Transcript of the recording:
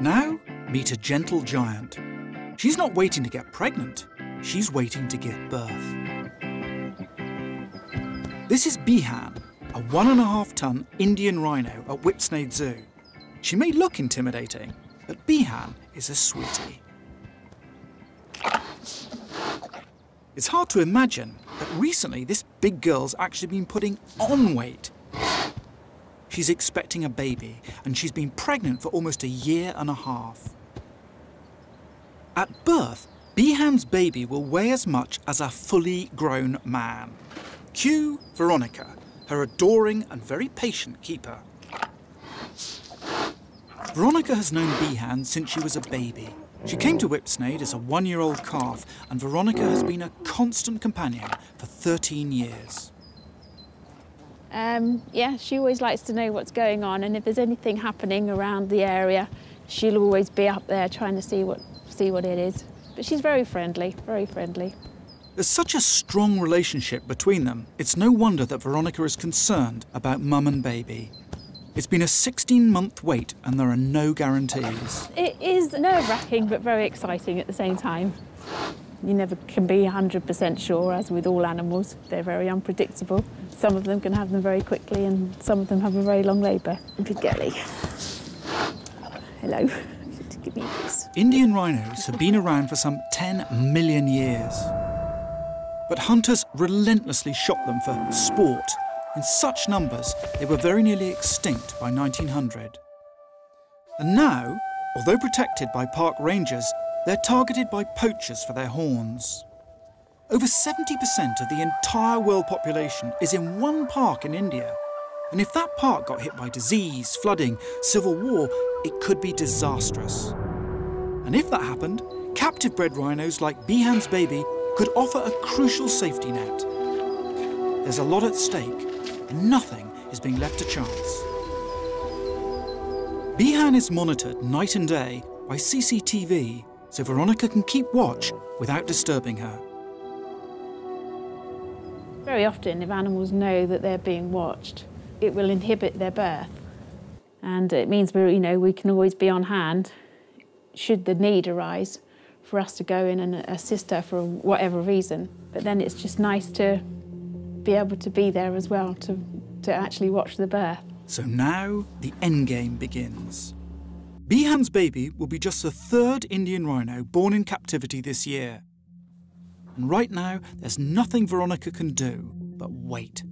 Now, meet a gentle giant. She's not waiting to get pregnant, she's waiting to give birth. This is Bihan, a one and a half ton Indian rhino at Whipsnade Zoo. She may look intimidating, but Bihan is a sweetie. It's hard to imagine that recently this big girl's actually been putting on weight. She's expecting a baby and she's been pregnant for almost a year and a half. At birth, Bihan's baby will weigh as much as a fully grown man. Cue Veronica, her adoring and very patient keeper. Veronica has known Bihan since she was a baby. She came to Whipsnade as a one-year-old calf, and Veronica has been a constant companion for 13 years. Um, yeah, she always likes to know what's going on, and if there's anything happening around the area, she'll always be up there trying to see what, see what it is. But she's very friendly, very friendly. There's such a strong relationship between them, it's no wonder that Veronica is concerned about mum and baby. It's been a 16 month wait and there are no guarantees. It is nerve wracking but very exciting at the same time. You never can be 100% sure, as with all animals. They're very unpredictable. Some of them can have them very quickly and some of them have a very long labour. Good girlie. Hello. Indian rhinos have been around for some 10 million years. But hunters relentlessly shot them for sport in such numbers, they were very nearly extinct by 1900. And now, although protected by park rangers, they're targeted by poachers for their horns. Over 70% of the entire world population is in one park in India. And if that park got hit by disease, flooding, civil war, it could be disastrous. And if that happened, captive bred rhinos like Bihan's baby could offer a crucial safety net. There's a lot at stake, and nothing is being left to chance. Bihan is monitored night and day by CCTV so Veronica can keep watch without disturbing her. Very often, if animals know that they're being watched, it will inhibit their birth. And it means we you know, we can always be on hand should the need arise for us to go in and assist her for whatever reason. But then it's just nice to be able to be there as well to, to actually watch the birth. So now the end game begins. Bihan's baby will be just the third Indian rhino born in captivity this year. And right now, there's nothing Veronica can do but wait.